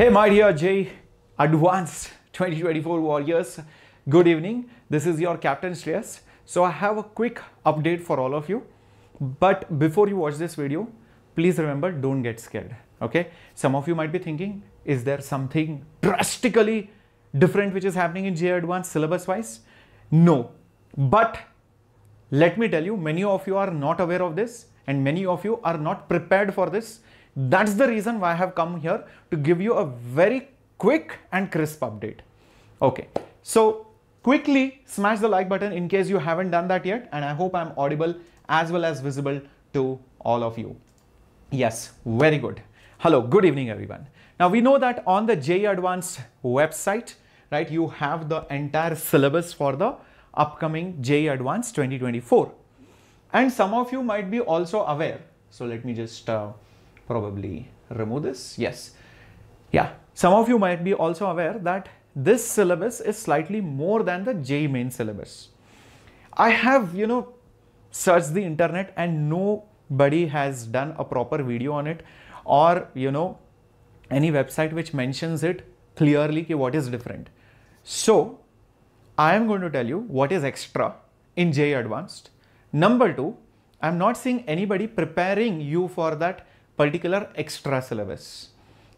Hey, my dear JEE Advanced 2024 Warriors. Good evening. This is your Captain Shreyas. So, I have a quick update for all of you. But before you watch this video, please remember don't get scared. Okay. Some of you might be thinking, is there something drastically different which is happening in JEE Advanced syllabus wise? No. But let me tell you, many of you are not aware of this and many of you are not prepared for this. That's the reason why I have come here to give you a very quick and crisp update. Okay, so quickly smash the like button in case you haven't done that yet and I hope I'm audible as well as visible to all of you. Yes, very good. Hello, good evening everyone. Now we know that on the JEE Advanced website, right, you have the entire syllabus for the upcoming JEE Advanced 2024. And some of you might be also aware. So let me just uh, probably remove this. Yes. Yeah. Some of you might be also aware that this syllabus is slightly more than the JEE main syllabus. I have, you know, searched the internet and nobody has done a proper video on it or, you know, any website which mentions it clearly ki what is different. So I am going to tell you what is extra in JEE Advanced. Number two, I'm not seeing anybody preparing you for that particular extra syllabus.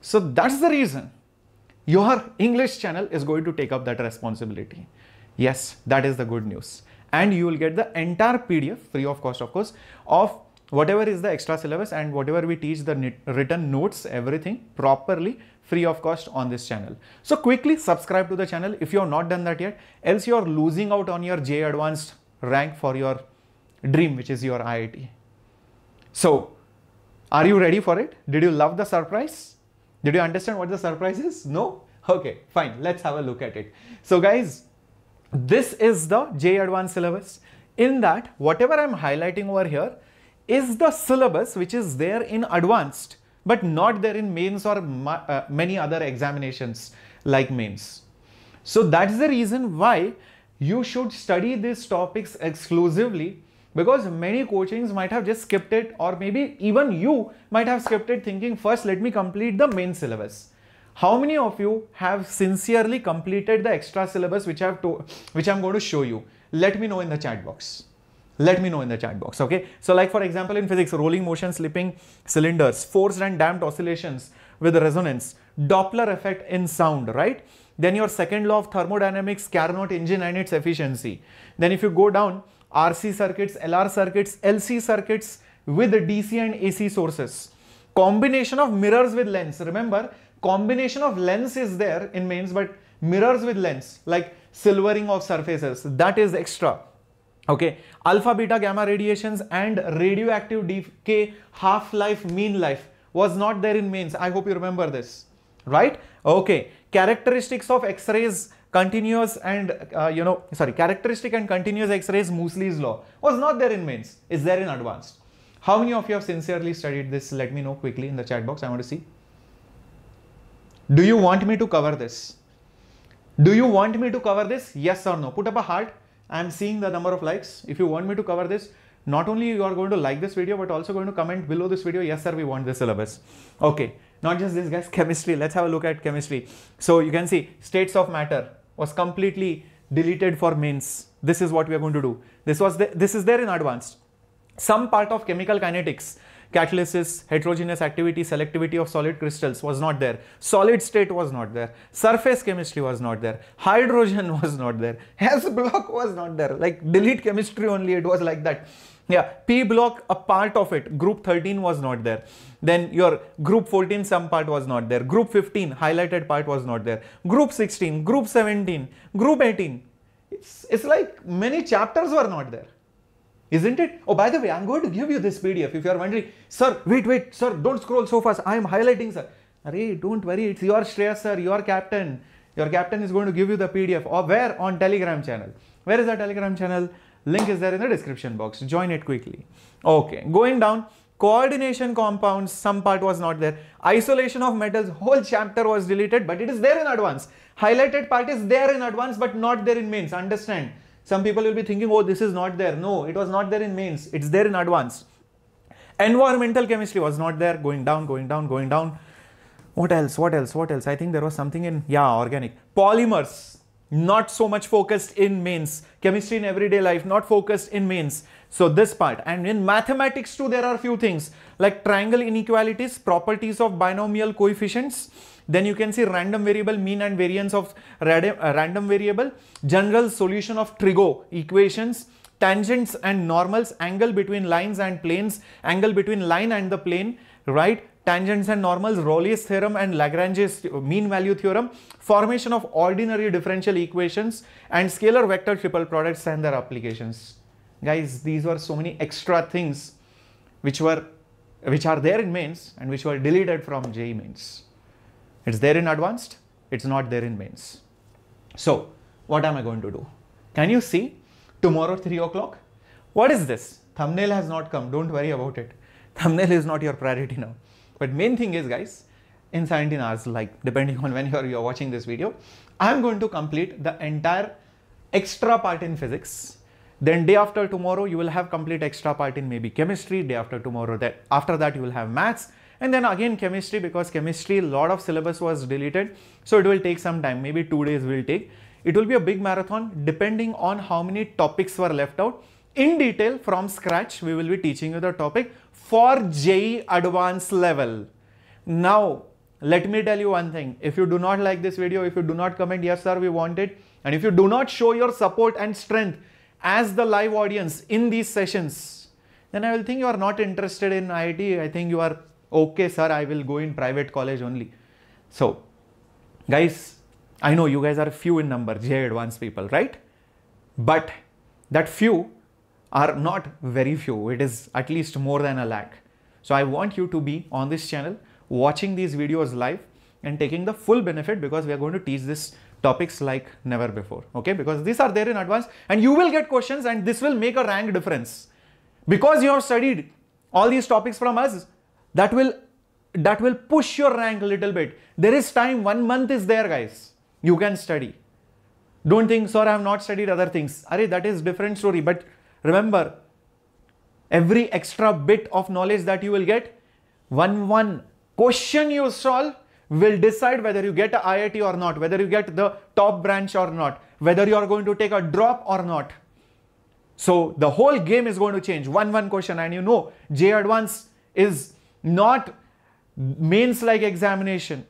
So that's the reason your English channel is going to take up that responsibility. Yes, that is the good news. And you will get the entire PDF free of cost, of course, of whatever is the extra syllabus and whatever we teach the written notes, everything properly free of cost on this channel. So quickly subscribe to the channel if you have not done that yet, else you are losing out on your JEE Advanced rank for your dream, which is your IIT. So are you ready for it? Did you love the surprise? Did you understand what the surprise is? No? Okay, fine. Let's have a look at it. So guys, this is the JEE Advanced syllabus. In that, whatever I'm highlighting over here is the syllabus which is there in advanced but not there in mains or uh, many other examinations like mains. So that's the reason why you should study these topics exclusively because many coachings might have just skipped it or maybe even you might have skipped it thinking first let me complete the main syllabus. How many of you have sincerely completed the extra syllabus which I have to, which I'm going to show you? Let me know in the chat box. Let me know in the chat box, okay? So like for example in physics, rolling motion, slipping cylinders, forced and damped oscillations with resonance, Doppler effect in sound, right? Then your second law of thermodynamics, Carnot engine and its efficiency. Then if you go down, RC circuits, LR circuits, LC circuits with DC and AC sources. Combination of mirrors with lens. Remember, combination of lens is there in mains, but mirrors with lens, like silvering of surfaces, that is extra. Okay? Alpha beta gamma radiations and radioactive decay half life mean life was not there in mains. I hope you remember this. Right? Okay. Characteristics of x-rays continuous and uh, you know sorry characteristic and continuous x-rays Moseley's law was not there in mains. Is there in advanced. How many of you have sincerely studied this? Let me know quickly in the chat box. I want to see. Do you want me to cover this? Do you want me to cover this? Yes or no? Put up a heart. I am seeing the number of likes. If you want me to cover this, not only you are going to like this video, but also going to comment below this video, yes sir, we want the syllabus. Okay, not just this guys, chemistry. Let's have a look at chemistry. So you can see states of matter was completely deleted for mains. This is what we are going to do. This was the, this is there in advanced. Some part of chemical kinetics catalysis, heterogeneous activity, selectivity of solid crystals was not there. Solid state was not there. Surface chemistry was not there. Hydrogen was not there. S block was not there. Like delete chemistry only, it was like that. Yeah, P block, a part of it, group 13 was not there. Then your group 14, some part was not there. Group 15, highlighted part was not there. Group 16, group 17, group 18. It's, it's like many chapters were not there isn't it? Oh, by the way, I'm going to give you this PDF. If you are wondering, sir, wait, wait, sir, don't scroll so fast. I am highlighting, sir. Array, don't worry, it's your Shreyas, sir, your captain. Your captain is going to give you the PDF. Or oh, where? On Telegram channel. Where is the Telegram channel? Link is there in the description box. Join it quickly. Okay, going down. Coordination compounds, some part was not there. Isolation of metals, whole chapter was deleted, but it is there in advance. Highlighted part is there in advance, but not there in mains. Understand? Some people will be thinking, oh, this is not there. No, it was not there in mains. It's there in advance. Environmental chemistry was not there. Going down, going down, going down. what else what else what else i think there was something in yeah organic polymers not so much focused in mains. Chemistry in everyday life not focused in mains. So this part. And in mathematics too there are few things. Like triangle inequalities properties of binomial coefficients. Then you can see random variable mean and variance of random, uh, random variable. General solution of trigo equations. Tangents and normals angle between lines and planes. Angle between line and the plane right tangents and normals, Rolle's theorem and Lagrange's mean value theorem, formation of ordinary differential equations and scalar vector triple products and their applications. Guys, these were so many extra things which were which are there in mains and which were deleted from JEE mains. It's there in advanced, it's not there in mains. So, what am I going to do? Can you see tomorrow 3 o'clock? What is this? Thumbnail has not come, don't worry about it. Thumbnail is not your priority now. But main thing is guys, in 17 hours, like depending on when you're, you're watching this video, I'm going to complete the entire extra part in physics. Then day after tomorrow, you will have complete extra part in maybe chemistry. Day after tomorrow, that after that you will have maths. And then again chemistry because chemistry, a lot of syllabus was deleted. So it will take some time, maybe two days will take. It will be a big marathon depending on how many topics were left out. In detail from scratch, we will be teaching you the topic for JEE advanced level. Now, let me tell you one thing. If you do not like this video, if you do not comment, yes sir, we want it. And if you do not show your support and strength as the live audience in these sessions, then I will think you are not interested in IIT. I think you are okay sir, I will go in private college only. So, guys, I know you guys are few in number, JEE advanced people, right? But that few are not very few. It is at least more than a lakh. So I want you to be on this channel watching these videos live and taking the full benefit because we are going to teach this topics like never before. Okay, because these are there in advance and you will get questions and this will make a rank difference. Because you have studied all these topics from us, that will that will push your rank a little bit. There is time, one month is there guys. You can study. Don't think, sir, I have not studied other things. Are that is different story. But Remember, every extra bit of knowledge that you will get, one one question you solve will decide whether you get a IIT or not, whether you get the top branch or not, whether you are going to take a drop or not. So the whole game is going to change. One one question, and you know, JEE Advance is not mains like examination,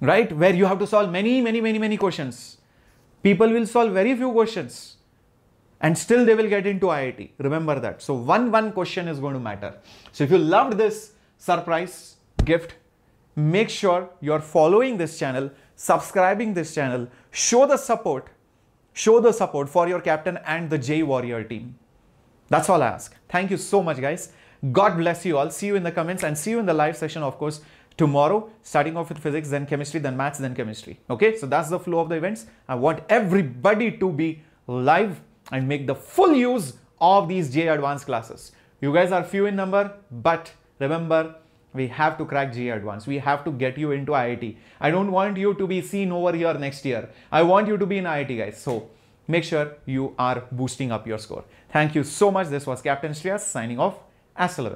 right? Where you have to solve many, many, many, many questions. People will solve very few questions and still they will get into IIT. Remember that. So one, one question is going to matter. So if you loved this surprise gift, make sure you're following this channel, subscribing this channel, show the support, show the support for your captain and the JEE Warrior team. That's all I ask. Thank you so much guys. God bless you all. See you in the comments and see you in the live session of course tomorrow starting off with physics then chemistry then maths then chemistry okay so that's the flow of the events i want everybody to be live and make the full use of these JEE advanced classes. You guys are few in number, but remember, we have to crack JEE advanced. We have to get you into IIT. I don't want you to be seen over here next year. I want you to be in IIT, guys. So make sure you are boosting up your score. Thank you so much. This was Captain Shreyas signing off. Hasta